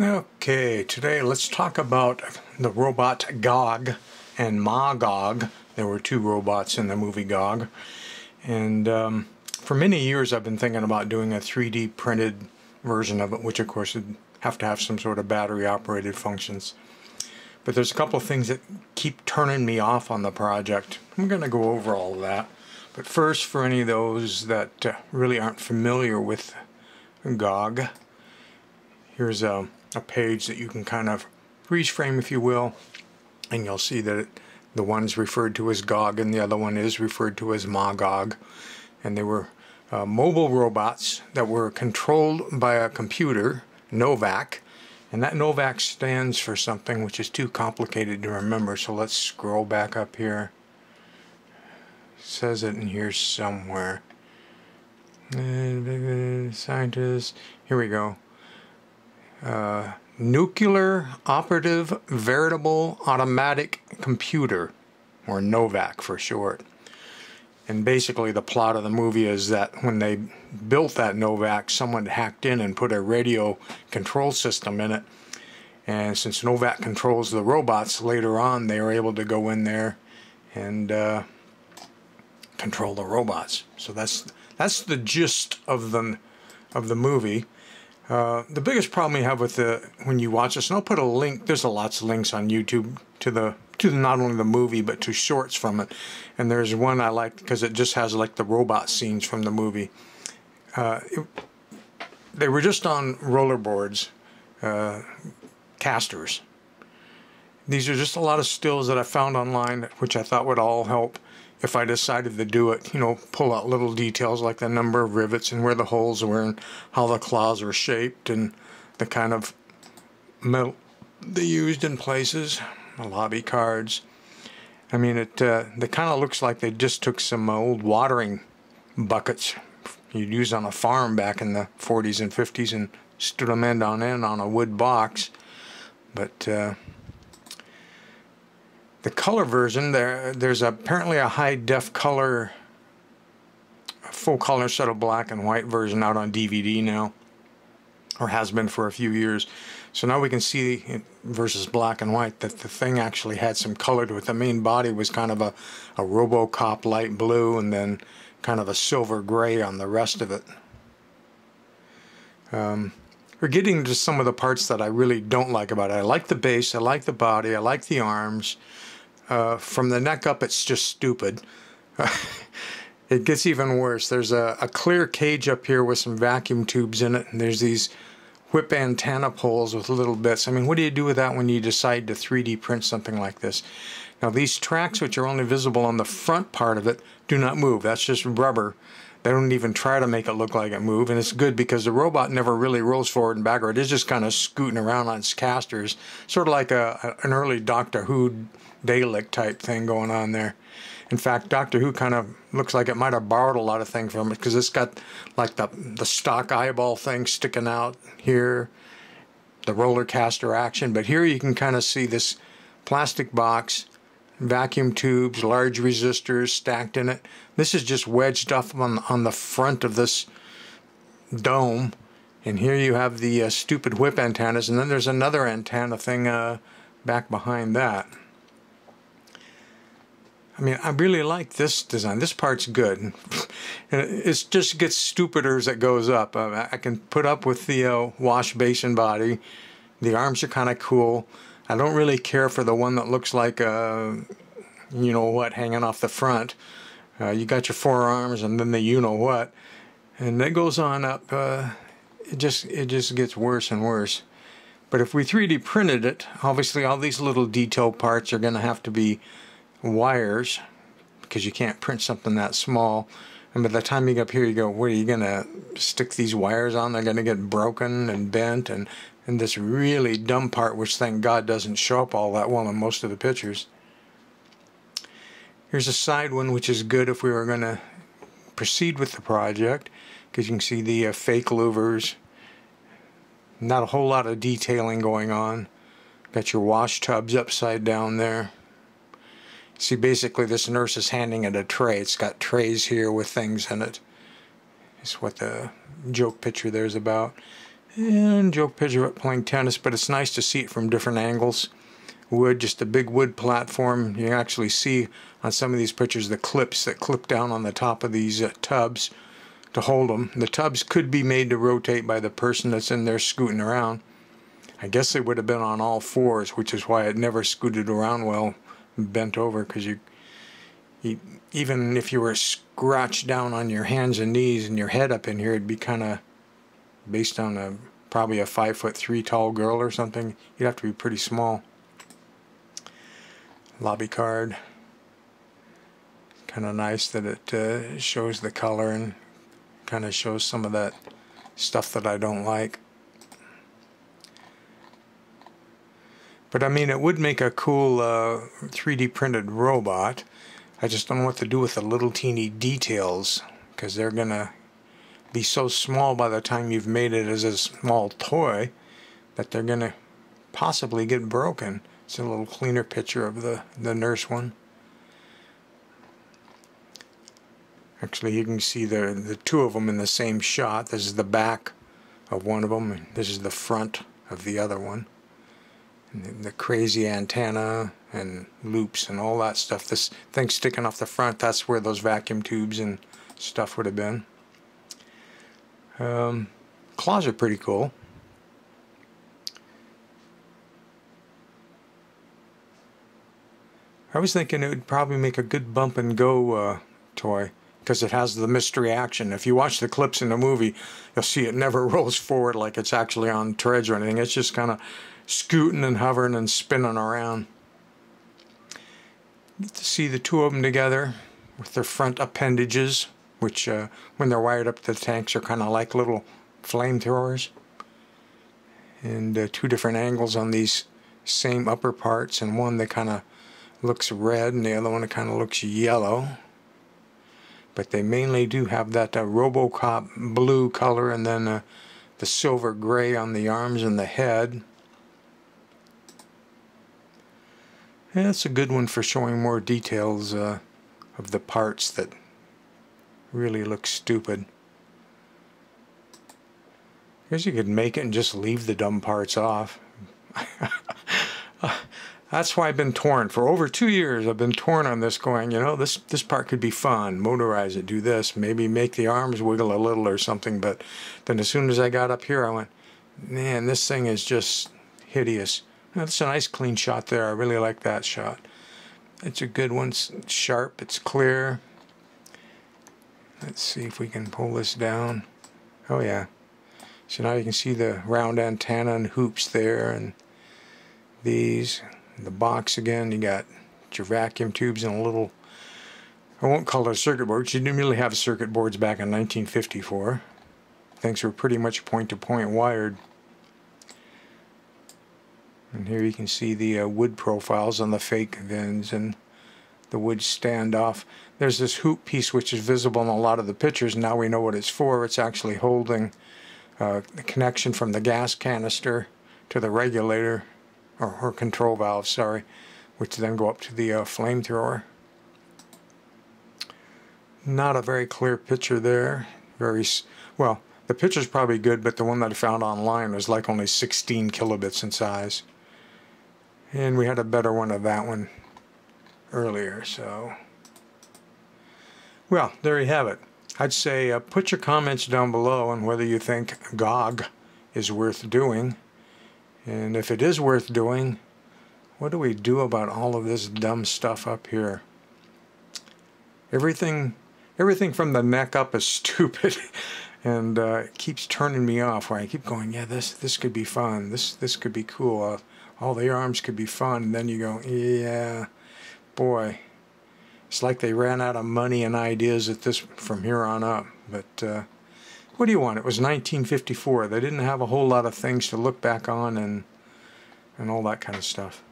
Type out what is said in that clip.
Okay, today let's talk about the robot Gog and Magog. There were two robots in the movie Gog. And um, for many years I've been thinking about doing a 3D printed version of it, which of course would have to have some sort of battery operated functions. But there's a couple things that keep turning me off on the project. I'm going to go over all of that. But first, for any of those that uh, really aren't familiar with Gog, here's a a page that you can kind of freeze frame if you will and you'll see that it, the one's referred to as Gog and the other one is referred to as Magog. And they were uh, mobile robots that were controlled by a computer NOVAC. And that NOVAC stands for something which is too complicated to remember so let's scroll back up here. It says it in here somewhere. Uh, scientists here we go uh, Nuclear Operative Veritable Automatic Computer, or NOVAC for short. And basically, the plot of the movie is that when they built that NOVAC, someone hacked in and put a radio control system in it. And since NOVAC controls the robots, later on they were able to go in there and uh, control the robots. So that's that's the gist of the of the movie. Uh, the biggest problem you have with the when you watch this, and I'll put a link. There's a lots of links on YouTube to the to the, not only the movie but to shorts from it. And there's one I like because it just has like the robot scenes from the movie. Uh, it, they were just on rollerboards, uh, casters. These are just a lot of stills that I found online, which I thought would all help if I decided to do it, you know, pull out little details like the number of rivets and where the holes were and how the claws were shaped and the kind of metal they used in places, the lobby cards. I mean, it uh, it kind of looks like they just took some old watering buckets you'd use on a farm back in the 40s and 50s and stood them end on end on a wood box. But uh, the color version, there there's apparently a high def color, full color set of black and white version out on DVD now, or has been for a few years. So now we can see versus black and white that the thing actually had some color to it. The main body was kind of a, a Robocop light blue and then kind of a silver gray on the rest of it. Um, we're getting to some of the parts that I really don't like about it. I like the base, I like the body, I like the arms. Uh, from the neck up, it's just stupid. it gets even worse. There's a, a, clear cage up here with some vacuum tubes in it, and there's these whip antenna poles with little bits. I mean, what do you do with that when you decide to 3D print something like this? Now, these tracks, which are only visible on the front part of it, do not move. That's just rubber. They don't even try to make it look like it move, and it's good because the robot never really rolls forward and backward. It's just kind of scooting around on its casters, sort of like a, an early Doctor Who Dalek type thing going on there. In fact, Doctor Who kind of looks like it might have borrowed a lot of things from it because it's got like the the stock eyeball thing sticking out here, the roller caster action. But here you can kind of see this plastic box, vacuum tubes, large resistors stacked in it. This is just wedged up on on the front of this dome. And here you have the uh, stupid whip antennas, and then there's another antenna thing uh, back behind that. I mean, I really like this design. This part's good. and it just gets stupider as it goes up. I can put up with the uh, wash basin body. The arms are kind of cool. I don't really care for the one that looks like, a you know what, hanging off the front. Uh, you got your forearms and then the you know what. And that goes on up. Uh, it just it just gets worse and worse. But if we 3D printed it, obviously all these little detail parts are going to have to be wires because you can't print something that small. And by the time you get up here, you go, what are you going to stick these wires on? They're going to get broken and bent. And, and this really dumb part, which thank God doesn't show up all that well in most of the pictures. Here's a side one, which is good if we were going to proceed with the project because you can see the uh, fake louvers. Not a whole lot of detailing going on. Got your wash tubs upside down there. See, basically, this nurse is handing it a tray. It's got trays here with things in it. It's what the joke picture there's about. And Joe Pidgeot playing tennis, but it's nice to see it from different angles. Wood, just a big wood platform. You actually see on some of these pictures the clips that clip down on the top of these uh, tubs to hold them. The tubs could be made to rotate by the person that's in there scooting around. I guess they would have been on all fours, which is why it never scooted around well, bent over, because you, you, even if you were scratched down on your hands and knees and your head up in here, it'd be kind of based on a probably a five foot three tall girl or something. You'd have to be pretty small. Lobby card. Kind of nice that it uh, shows the color and kind of shows some of that stuff that I don't like. But I mean, it would make a cool uh, 3D printed robot. I just don't know what to do with the little teeny details because they're going to be so small by the time you've made it as a small toy that they're going to possibly get broken. It's a little cleaner picture of the, the nurse one. Actually, you can see the, the two of them in the same shot. This is the back of one of them, and this is the front of the other one the crazy antenna and loops and all that stuff. This thing sticking off the front, that's where those vacuum tubes and stuff would have been. Um, claws are pretty cool. I was thinking it would probably make a good bump and go uh, toy because it has the mystery action. If you watch the clips in the movie, you'll see it never rolls forward like it's actually on treads or anything. It's just kind of scooting and hovering and spinning around. Get to see the two of them together with their front appendages, which uh, when they're wired up to the tanks are kind of like little flamethrowers. And uh, two different angles on these same upper parts, and one that kind of looks red and the other one that kind of looks yellow. But they mainly do have that uh, Robocop blue color and then uh, the silver gray on the arms and the head. Yeah, it's a good one for showing more details uh, of the parts that really look stupid. I guess you could make it and just leave the dumb parts off. That's why I've been torn. For over two years, I've been torn on this going, you know, this, this part could be fun. Motorize it, do this, maybe make the arms wiggle a little or something. But then as soon as I got up here, I went, man, this thing is just hideous. That's a nice clean shot there. I really like that shot. It's a good one. It's sharp. It's clear. Let's see if we can pull this down. Oh yeah. So now you can see the round antenna and hoops there and these. The box again, you got your vacuum tubes and a little, I won't call it a circuit board, you didn't really have circuit boards back in 1954. Things were pretty much point-to-point -point wired. And here you can see the uh, wood profiles on the fake VINs and the wood standoff. There's this hoop piece which is visible in a lot of the pictures. Now we know what it's for. It's actually holding uh, the connection from the gas canister to the regulator, or, or control valve, sorry, which then go up to the uh, flamethrower. Not a very clear picture there. Very, well, the picture's probably good, but the one that I found online was like only 16 kilobits in size. And we had a better one of that one earlier, so. Well, there you have it. I'd say uh, put your comments down below on whether you think GOG is worth doing. And if it is worth doing, what do we do about all of this dumb stuff up here? Everything, everything from the neck up is stupid, and uh, keeps turning me off. Where I keep going, yeah, this this could be fun. This this could be cool. Uh, all the arms could be fun. And then you go, yeah, boy, it's like they ran out of money and ideas at this from here on up. But uh, what do you want? It was 1954. They didn't have a whole lot of things to look back on and and all that kind of stuff.